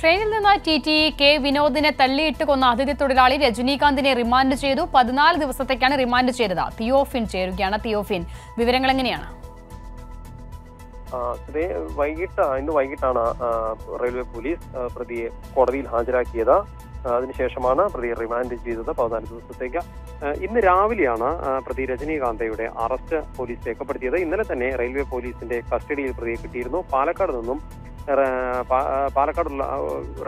ട്രെയിനിൽ നിന്ന് T T K വിനോദിനെ തള്ളിയിട്ട് കൊന്ന അതിഥി തൊഴിലാളി രജനീകാന്തിനെ റിമാൻഡ് ചെയ്തു. പതിനാല് ദിവസത്തേക്കാണ് റിമാൻഡ് ചെയ്തത്. തിയോഫിൻ ചേരുകയാണ് തിയോഫിൻ. വിവരങ്ങൾ എങ്ങനെയാണ്? വൈകിട്ട് ഇന്ന് വൈകിട്ടാണ് റെയിൽവേ പോലീസ് പ്രതിയെ കോടതിയിൽ ഹാജരാക്കിയത്. അതിനുശേഷമാണ് പ്രതിയെ റിമാൻഡ് ചെയ്തത് പതിനാല് ദിവസത്തേക്ക്. ഇന്ന് രാവിലെയാണ് പ്രതി രജനീകാന്തയുടെ അറസ്റ്റ് പോലീസ് രേഖപ്പെടുത്തിയത്. ഇന്നലെ തന്നെ റെയിൽവേ പോലീസിന്റെ കസ്റ്റഡിയിൽ പ്രതിയെ കിട്ടിയിരുന്നു. പാലക്കാട് നിന്നും പാലക്കാടുള്ള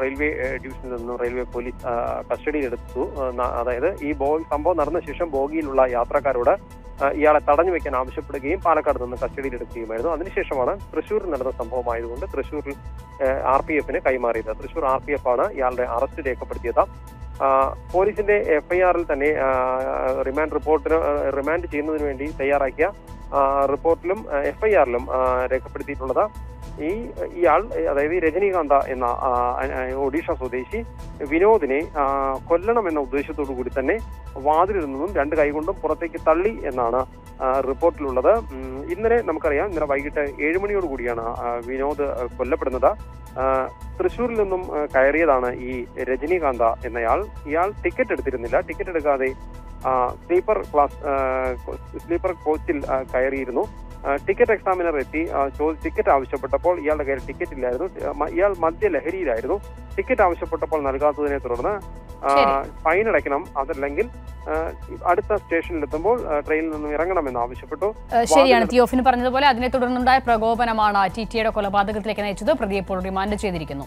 റെയിൽവേ ഡിവിഷനിൽ നിന്നും റെയിൽവേ പോലീസ് കസ്റ്റഡിയിലെടുത്തു അതായത് ഈ ബോ സംഭവം നടന്ന ശേഷം ബോഗിയിലുള്ള യാത്രക്കാരോട് ഇയാളെ തടഞ്ഞു വെക്കാൻ ആവശ്യപ്പെടുകയും പാലക്കാട് നിന്ന് കസ്റ്റഡിയിലെടുക്കുകയുമായിരുന്നു. അതിനുശേഷമാണ് തൃശൂരിൽ നടന്ന സംഭവമായതുകൊണ്ട് തൃശൂരിൽ ആർ പി എഫിന് കൈമാറിയത്. തൃശൂർ ആർ പി എഫ് ആണ് ഇയാളുടെ അറസ്റ്റ് രേഖപ്പെടുത്തിയത്. പോലീസിന്റെ എഫ്ഐആറിൽ തന്നെ റിമാൻഡ് റിപ്പോർട്ടിന് റിമാൻഡ് ചെയ്യുന്നതിന് വേണ്ടി തയ്യാറാക്കിയ റിപ്പോർട്ടിലും എഫ്ഐആറിലും രേഖപ്പെടുത്തിയിട്ടുള്ളത് ഈ ഇയാൾ അതായത് രജനീകാന്ത എന്ന ഒഡീഷ സ്വദേശി വിനോദിനെ കൊല്ലണം എന്ന ഉദ്ദേശത്തോടു കൂടി തന്നെ വാതിലിൽ നിന്നും രണ്ട് കൈകൊണ്ടും പുറത്തേക്ക് തള്ളി എന്നാണ് റിപ്പോർട്ടിലുള്ളത്. ഇന്നലെ നമുക്കറിയാം ഇന്നലെ വൈകിട്ട് ഏഴ് മണിയോട് കൂടിയാണ് വിനോദ് കൊല്ലപ്പെടുന്നത്. തൃശൂരിൽ നിന്നും കയറിയതാണ് ഈ രജനീകാന്ത എന്നയാൾ. ഇയാൾ ടിക്കറ്റ് എടുത്തിരുന്നില്ല. ടിക്കറ്റ് എടുക്കാതെ സ്ലീപ്പർ ക്ലാസ് സ്ലീപ്പർ കോച്ചിൽ കയറിയിരുന്നു. ടിക്കറ്റ് എക്സാമിനർ എത്തി. ടിക്കറ്റ് ആവശ്യപ്പെട്ടപ്പോൾ ഇയാളുടെ കയ്യിൽ ടിക്കറ്റ് ഇല്ലായിരുന്നു ഇയാൾ മദ്യലഹരിയിലായിരുന്നു ടിക്കറ്റ് ആവശ്യപ്പെട്ടപ്പോൾ നൽകാത്തതിനെ തുടർന്ന് ഫൈൻ അടയ്ക്കണം. അതല്ലെങ്കിൽ അടുത്ത സ്റ്റേഷനിലെത്തുമ്പോൾ എത്തുമ്പോൾ ട്രെയിനിൽ നിന്നും ഇറങ്ങണമെന്ന് ആവശ്യപ്പെട്ടു. ശരിയാണ്. തിയോഫിന് പറഞ്ഞതുപോലെ അതിനെ തുടർന്നുണ്ടായ പ്രകോപനമാണ് ടി ടിയുടെ കൊലപാതകത്തിലേക്ക് നയിച്ചത്. പ്രതിയെ ഇപ്പോൾ റിമാൻഡ് ചെയ്തിരിക്കുന്നു.